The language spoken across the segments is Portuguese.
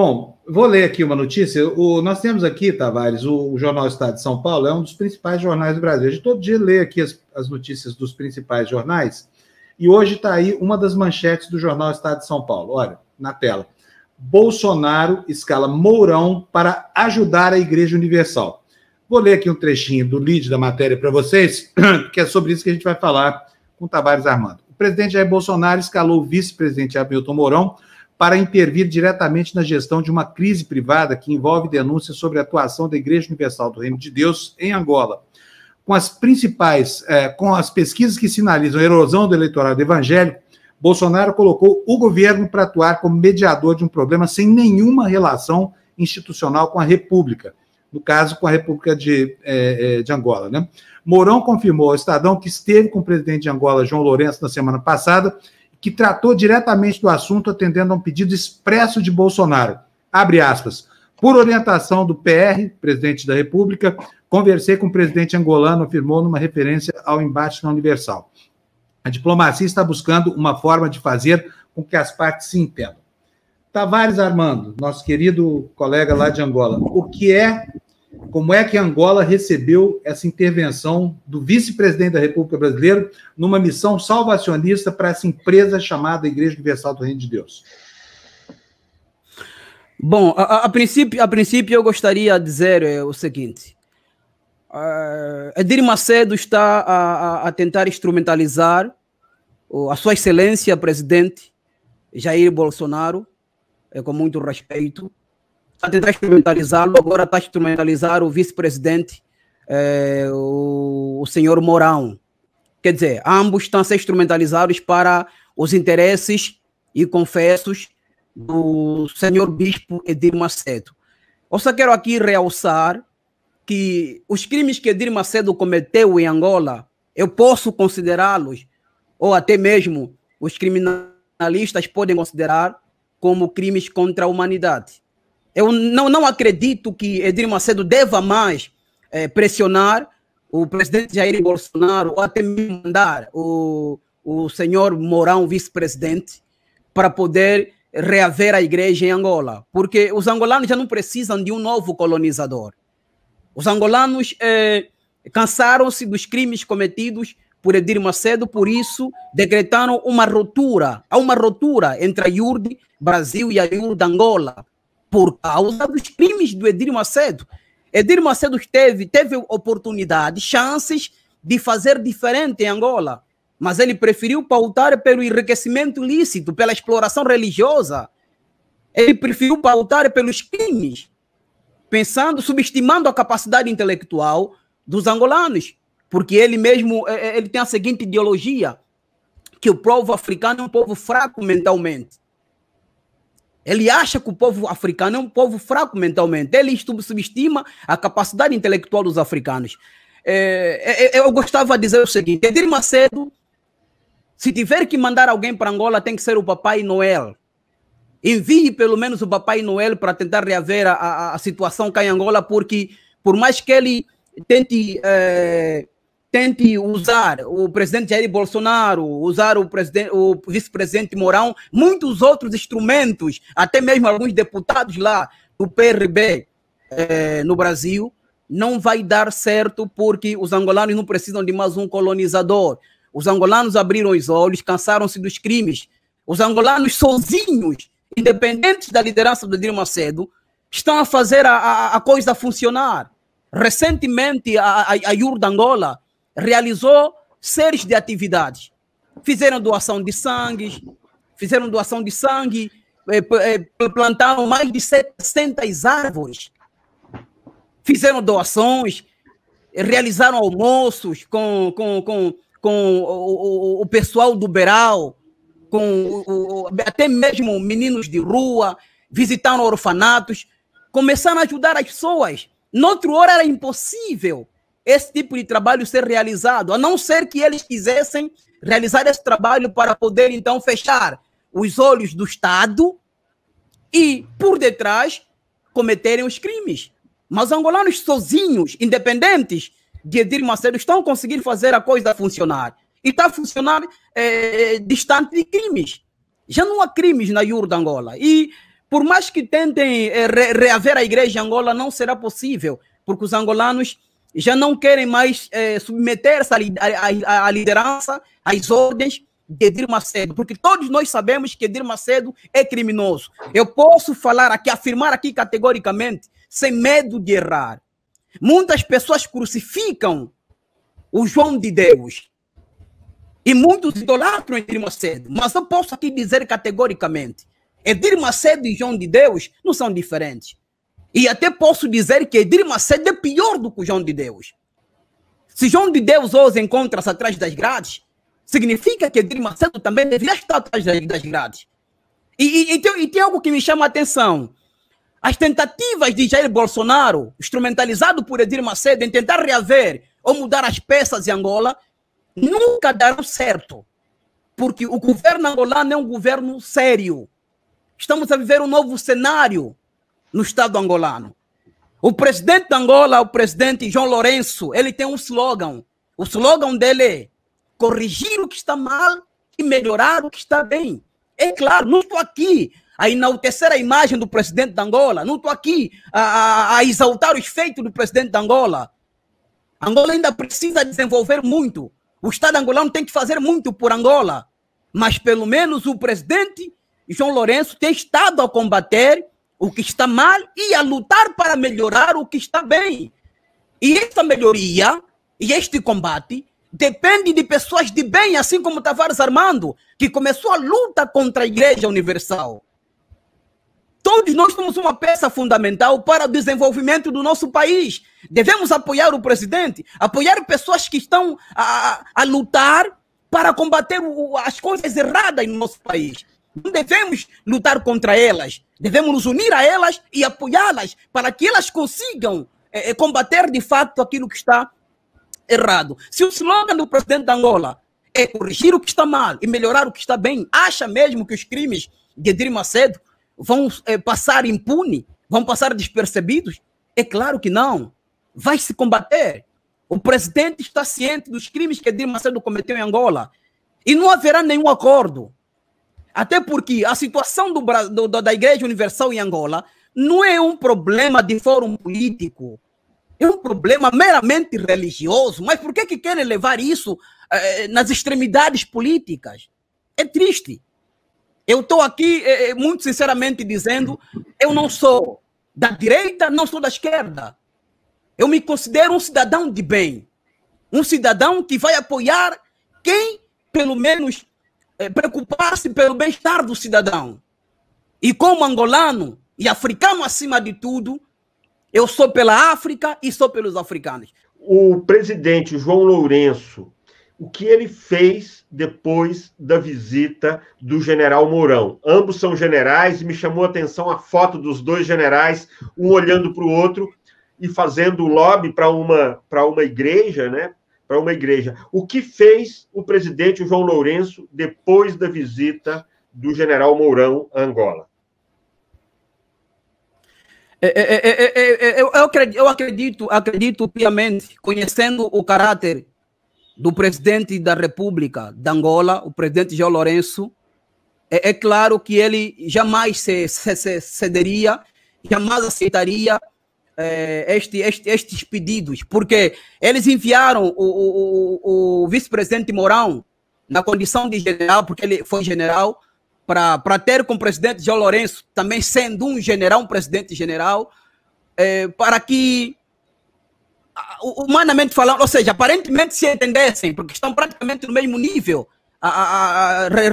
Bom, vou ler aqui uma notícia. O, nós temos aqui, Tavares, o, o, Jornal Estado de São Paulo é um dos principais jornais do Brasil. A gente todo dia lê aqui as, as notícias dos principais jornais. E hoje está aí uma das manchetes do Jornal Estado de São Paulo. Olha, na tela. Bolsonaro escala Mourão para ajudar a Igreja Universal. Vou ler aqui um trechinho do lead da matéria para vocês, que é sobre isso que a gente vai falar com Tavares Armando. O presidente Jair Bolsonaro escalou o vice-presidente Hamilton Mourão para intervir diretamente na gestão de uma crise privada que envolve denúncias sobre a atuação da Igreja Universal do Reino de Deus em Angola. Com as principais, eh, com as pesquisas que sinalizam a erosão do eleitorado evangélico, Bolsonaro colocou o governo para atuar como mediador de um problema sem nenhuma relação institucional com a República, no caso, com a República de, é, de Angola. Né? Mourão confirmou ao Estadão que esteve com o presidente de Angola, João Lourenço, na semana passada, que tratou diretamente do assunto, atendendo a um pedido expresso de Bolsonaro. Abre aspas. Por orientação do PR, presidente da República, conversei com o presidente angolano, afirmou numa referência ao embate na Universal. A diplomacia está buscando uma forma de fazer com que as partes se entendam. Tavares Armando, nosso querido colega lá de Angola, o que é, como é que Angola recebeu essa intervenção do vice-presidente da República Brasileira numa missão salvacionista para essa empresa chamada Igreja Universal do Reino de Deus? Bom, a, a princípio, a princípio eu gostaria de dizer é, o seguinte: Uh, Edir Macedo está a, a, a, tentar instrumentalizar a Sua Excelência, presidente Jair Bolsonaro, é, com muito respeito, a tentar instrumentalizá-lo, agora está a instrumentalizar o vice-presidente, é, o, o senhor Mourão. Quer dizer, ambos estão a ser instrumentalizados para os interesses e confessos do senhor bispo Edir Macedo. Eu só quero aqui realçar que os crimes que Edir Macedo cometeu em Angola, eu posso considerá-los, ou até mesmo os criminalistas podem considerar como crimes contra a humanidade. Eu não, não acredito que Edir Macedo deva mais é, pressionar o presidente Jair Bolsonaro ou até mandar o, o senhor Mourão, vice-presidente, para poder reaver a igreja em Angola. Porque os angolanos já não precisam de um novo colonizador. Os angolanos eh, cansaram-se dos crimes cometidos por Edir Macedo, por isso decretaram uma ruptura, há uma ruptura entre a IURD Brasil e a IURD Angola, por causa dos crimes do Edir Macedo. Edir Macedo teve, teve oportunidade, chances de fazer diferente em Angola, mas ele preferiu pautar pelo enriquecimento ilícito, pela exploração religiosa. Ele preferiu pautar pelos crimes pensando, subestimando a capacidade intelectual dos angolanos, porque ele mesmo é, é, ele tem a seguinte ideologia que o povo africano é um povo fraco mentalmente. Ele acha que o povo africano é um povo fraco mentalmente. Ele subestima a capacidade intelectual dos africanos. É, é, eu gostava de dizer o seguinte: Edir Macedo, se tiver que mandar alguém para Angola, tem que ser o Papai Noel. Envie pelo menos o Papai Noel para tentar reaver a, a, a, situação cá em Angola, porque por mais que ele tente, é, tente usar o presidente Jair Bolsonaro, usar o, o vice-presidente Mourão, muitos outros instrumentos, até mesmo alguns deputados lá do PRB é, no Brasil, não vai dar certo porque os angolanos não precisam de mais um colonizador. Os angolanos abriram os olhos, cansaram-se dos crimes. Os angolanos sozinhos independentes da liderança do Dilma Macedo, estão a fazer a, a, a coisa funcionar. Recentemente, a, a, a da Angola realizou séries de atividades. Fizeram doação de sangue, fizeram doação de sangue, eh, eh, plantaram mais de 700 árvores, fizeram doações, realizaram almoços com, com, com, com o, o, o pessoal do Beral, com o, até mesmo meninos de rua, visitando orfanatos, começaram a ajudar as pessoas. Noutra hora era impossível esse tipo de trabalho ser realizado, a não ser que eles quisessem realizar esse trabalho para poder então fechar os olhos do Estado e por detrás cometerem os crimes. Mas os angolanos sozinhos, independentes de Edir Macedo, estão conseguindo fazer a coisa funcionar e está a funcionar é, distante de crimes. Já não há crimes na IUR da Angola. E por mais que tentem re reaver a igreja em Angola, não será possível, porque os angolanos já não querem mais eh, submeter-se à, liderança, às ordens de Edir Macedo, porque todos nós sabemos que Edir Macedo é criminoso. Eu posso falar aqui, afirmar aqui categoricamente, sem medo de errar. Muitas pessoas crucificam o João de Deus. E muitos idolatram Edir Macedo. Mas eu posso aqui dizer categoricamente: Edir Macedo e João de Deus não são diferentes. E até posso dizer que Edir Macedo é pior do que o João de Deus. Se João de Deus hoje encontra-se atrás das grades, significa que Edir Macedo também deveria estar atrás das grades. E, e, e, tem, e tem algo que me chama a atenção. As tentativas de Jair Bolsonaro, instrumentalizado por Edir Macedo, em tentar reaver ou mudar as peças em Angola, nunca darão certo. Porque o governo angolano é um governo sério. Estamos a viver um novo cenário no Estado angolano. O presidente da Angola, o presidente João Lourenço, ele tem um slogan. O slogan dele é corrigir o que está mal e melhorar o que está bem. É claro, não estou aqui a enaltecer a imagem do presidente da Angola, não estou aqui a, a, a, exaltar os feitos do presidente da Angola. Angola ainda precisa desenvolver muito. O Estado angolano tem que fazer muito por Angola. Mas pelo menos o presidente João Lourenço tem estado a combater o que está mal e a lutar para melhorar o que está bem. E esta melhoria e este combate depende de pessoas de bem, assim como Tavares Armando, que começou a luta contra a Igreja Universal. Todos nós somos uma peça fundamental para o desenvolvimento do nosso país. Devemos apoiar o presidente, apoiar pessoas que estão a, a lutar para combater as coisas erradas no nosso país. Não devemos lutar contra elas, devemos nos unir a elas e apoiá-las para que elas consigam é, combater de fato aquilo que está errado. Se o slogan do presidente da Angola é corrigir o que está mal e melhorar o que está bem, acha mesmo que os crimes de Edir Macedo vão é, passar impune, vão passar despercebidos? É claro que não. Vai se combater. O presidente está ciente dos crimes que Edir Macedo cometeu em Angola. E não haverá nenhum acordo. Até porque a situação do, do, da Igreja Universal em Angola não é um problema de fórum político. É um problema meramente religioso. Mas por que, que querem levar isso eh, nas extremidades políticas? É triste. Eu estou aqui, eh, eh, muito sinceramente, dizendo: eu não sou da direita, não sou da esquerda. Eu me considero um cidadão de bem. Um cidadão que vai apoiar quem, pelo menos, preocupar-se pelo bem-estar do cidadão. E como angolano e africano acima de tudo, eu sou pela África e sou pelos africanos. O presidente João Lourenço, o que ele fez depois da visita do general Mourão? Ambos são generais e me chamou a atenção a foto dos dois generais, um olhando para o outro e fazendo lobby para uma, uma igreja, né? Para uma igreja. O que fez o presidente João Lourenço depois da visita do general Mourão a Angola? É, é, é, eu, acredito, acredito piamente, conhecendo o caráter do presidente da República de Angola, o presidente João Lourenço, é, claro que ele jamais se, se, se cederia, jamais aceitaria é, este, este, estes pedidos, porque eles enviaram o, o, o vice-presidente Mourão na condição de general, porque ele foi general, para ter com o presidente João Lourenço, também sendo um general, um presidente general, é, para que, humanamente falando, ou seja, aparentemente se entendessem, porque estão praticamente no mesmo nível,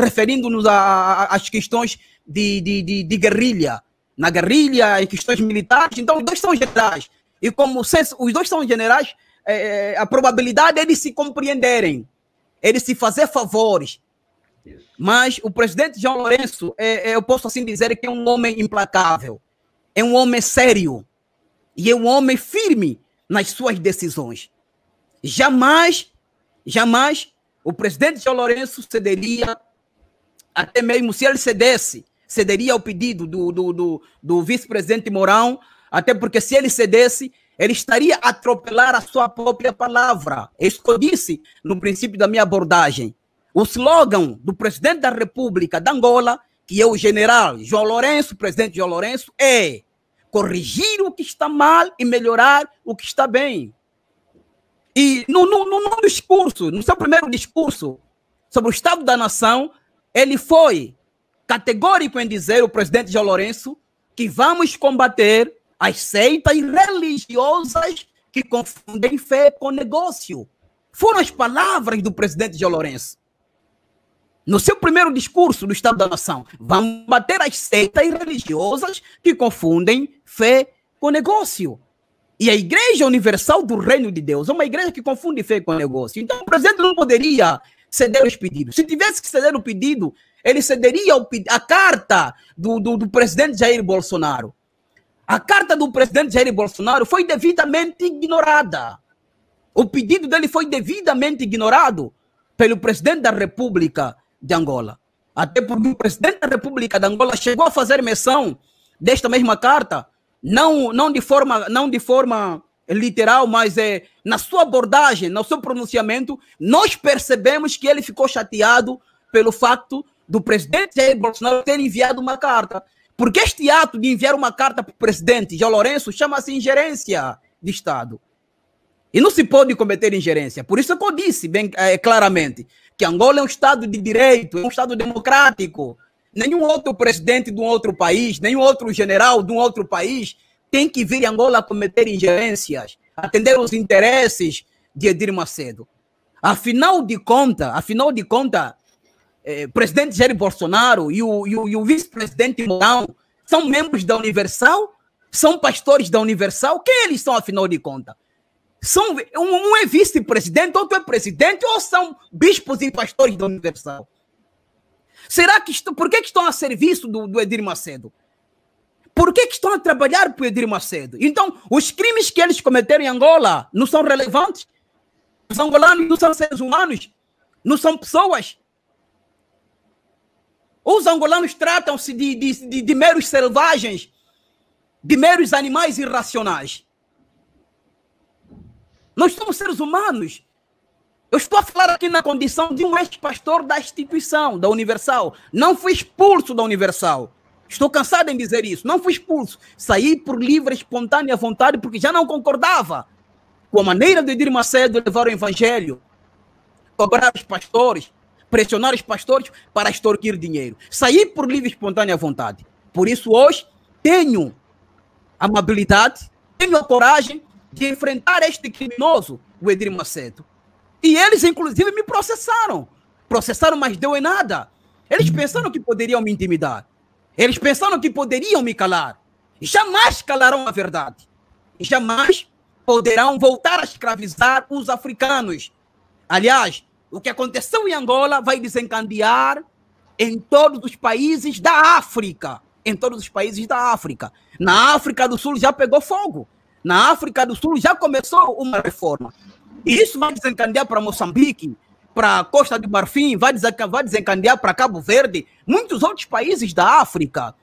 referindo-nos às questões de, de, de, de guerrilha na guerrilha, em questões militares. Então, os dois são generais. E como os dois são generais, é, é, a probabilidade é de se compreenderem, é de se fazer favores. Mas o presidente João Lourenço, é, é, eu posso assim dizer que é um homem implacável, é um homem sério e é um homem firme nas suas decisões. Jamais, jamais o presidente João Lourenço cederia, até mesmo se ele cedesse, cederia ao pedido do, do, do, do vice-presidente Mourão, até porque se ele cedesse, ele estaria a atropelar a sua própria palavra. É isso que eu disse no princípio da minha abordagem. O slogan do presidente da República de Angola que é o general João Lourenço, presidente João Lourenço, é corrigir o que está mal e melhorar o que está bem. E no, no, no, discurso, no seu primeiro discurso sobre o Estado da Nação, ele foi categórico em dizer, o presidente João Lourenço, que vamos combater as seitas religiosas que confundem fé com negócio. Foram as palavras do presidente João Lourenço. No seu primeiro discurso do Estado da Nação, vamos bater as seitas religiosas que confundem fé com negócio. E a Igreja Universal do Reino de Deus é uma igreja que confunde fé com negócio. Então o presidente não poderia ceder os pedidos. Se tivesse que ceder o pedido, ele cederia a carta do, do, do presidente Jair Bolsonaro. A carta do presidente Jair Bolsonaro foi devidamente ignorada. O pedido dele foi devidamente ignorado pelo presidente da República de Angola. Até porque o presidente da República de Angola chegou a fazer menção desta mesma carta, não, não, de, forma, não de forma literal, mas é, na sua abordagem, no seu pronunciamento, nós percebemos que ele ficou chateado pelo fato do presidente Jair Bolsonaro ter enviado uma carta. Porque este ato de enviar uma carta para o presidente João Lourenço chama-se ingerência de Estado. E não se pode cometer ingerência. Por isso que eu disse bem é, claramente que Angola é um Estado de direito, é um Estado democrático. Nenhum outro presidente de um outro país, nenhum outro general de um outro país tem que vir Angola cometer ingerências, atender os interesses de Edir Macedo. Afinal de contas, afinal de contas, eh, presidente Jair Bolsonaro e o, e o, e o vice-presidente Mourão são membros da Universal? São pastores da Universal? Quem eles são, afinal de contas? São, um, é vice-presidente, outro é presidente, ou são bispos e pastores da Universal? Será que estão, por que, que estão a serviço do, do Edir Macedo? Por que, que estão a trabalhar para o Edir Macedo? Então, os crimes que eles cometeram em Angola não são relevantes? Os angolanos não são seres humanos? Não são pessoas? Os angolanos tratam-se de, de, de, de meros selvagens, de meros animais irracionais. Nós somos seres humanos. Eu estou a falar aqui na condição de um ex-pastor da instituição, da Universal. Não fui expulso da Universal. Estou cansado em dizer isso. Não fui expulso. Saí por livre, espontânea vontade, porque já não concordava com a maneira de Edir Macedo levar o evangelho, cobrar os pastores, pressionar os pastores para extorquir dinheiro. Sair por livre e espontânea vontade. Por isso, hoje, tenho amabilidade, tenho a coragem de enfrentar este criminoso, o Edir Macedo. E eles, inclusive, me processaram. Processaram, mas deu em nada. Eles pensaram que poderiam me intimidar. Eles pensaram que poderiam me calar. Jamais calarão a verdade. Jamais poderão voltar a escravizar os africanos. Aliás, o que aconteceu em Angola vai desencadear em todos os países da África. Em todos os países da África. Na África do Sul já pegou fogo. Na África do Sul já começou uma reforma. E isso vai desencadear para Moçambique, para Costa do Marfim, vai desencadear para Cabo Verde, muitos outros países da África.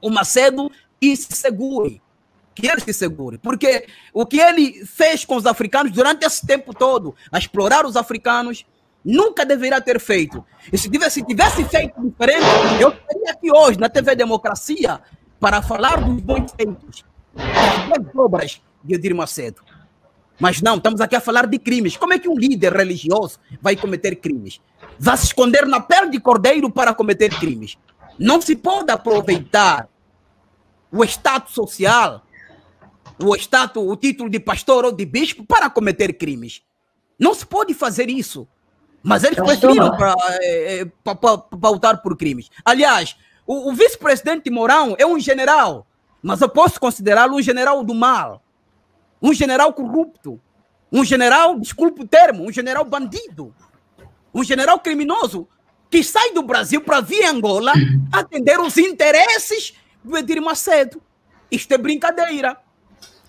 O Macedo e se segure. Que ele se segure. Porque o que ele fez com os africanos durante esse tempo todo, a explorar os africanos, nunca deveria ter feito. E se tivesse, tivesse feito diferente, eu estaria aqui hoje na TV Democracia para falar dos bons feitos, das obras de Edir Macedo. Mas não, estamos aqui a falar de crimes. Como é que um líder religioso vai cometer crimes? Vai se esconder na pele de cordeiro para cometer crimes. Não se pode aproveitar o status social, o status, o título de pastor ou de bispo para cometer crimes. Não se pode fazer isso. Mas eles preferiram para é, é pautar por crimes. Aliás, o, o vice-presidente Mourão é um general, mas eu posso considerá-lo um general do mal um general corrupto, um general, desculpe o termo, um general bandido, um general criminoso que sai do Brasil para vir a Angola atender os interesses do Edir Macedo. Isto é brincadeira.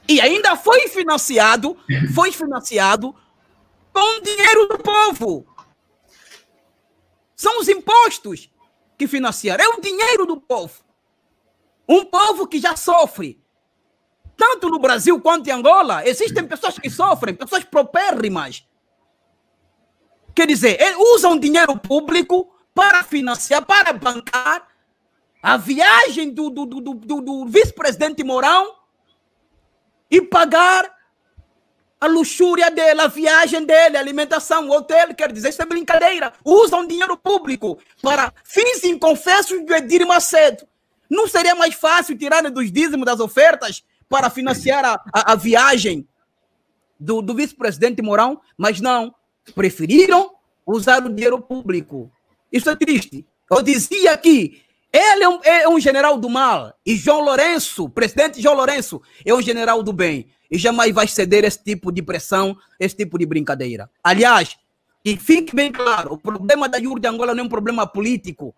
E ainda foi financiado, foi financiado com dinheiro do povo. São os impostos que financiaram, é o dinheiro do povo. Um povo que já sofre, tanto no Brasil quanto em Angola, existem pessoas que sofrem, pessoas propérrimas. Quer dizer, usam dinheiro público para financiar, para bancar a viagem do, do, do, do, do vice-presidente Mourão e pagar a luxúria dele, a viagem dele, a alimentação, o hotel, quer dizer, isso é brincadeira. Usam dinheiro público para fins inconfessos do Edir Macedo. Não seria mais fácil tirar dos dízimos das ofertas para financiar a, a, a viagem do, do vice-presidente Mourão? Mas não, preferiram usar o dinheiro público. Isso é triste. Eu dizia que ele é um, é um, general do mal. E João Lourenço, presidente João Lourenço, é um general do bem. E jamais vai ceder esse tipo de pressão, esse tipo de brincadeira. Aliás, e fique bem claro: o problema da Yuri de Angola não é um problema político.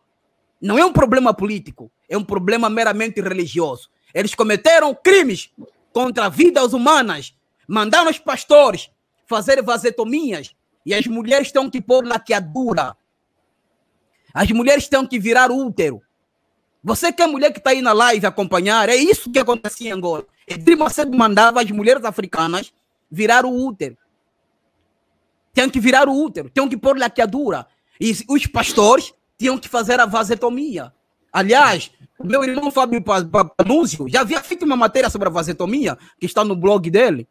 Não é um problema político. É um problema meramente religioso. Eles cometeram crimes contra vidas humanas. Mandaram os pastores fazer vasectomias. E as mulheres têm que pôr laqueadura. As mulheres têm que virar útero. Você que é mulher que está aí na live acompanhar, é isso que acontecia em Angola. Edir Macedo mandava as mulheres africanas virar o útero. Tinham que virar o útero, tinham que pôr laqueadura. E os pastores tinham que fazer a vasectomia. Aliás, meu irmão Fábio Panúzio já havia feito uma matéria sobre a vasectomia, que está no blog dele.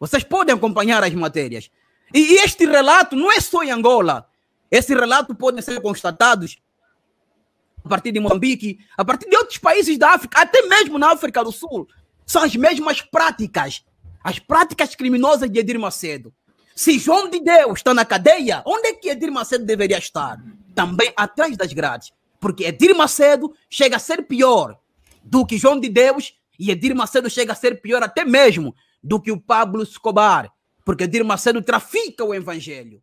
Vocês podem acompanhar as matérias. E, e este relato não é só em Angola. Esse relato pode ser constatados a partir de Moçambique, a partir de outros países da África, até mesmo na África do Sul. São as mesmas práticas, as práticas criminosas de Edir Macedo. Se João de Deus está na cadeia, onde é que Edir Macedo deveria estar? Também atrás das grades. Porque Edir Macedo chega a ser pior do que João de Deus e Edir Macedo chega a ser pior até mesmo do que o Pablo Escobar. Porque Edir Macedo trafica o evangelho.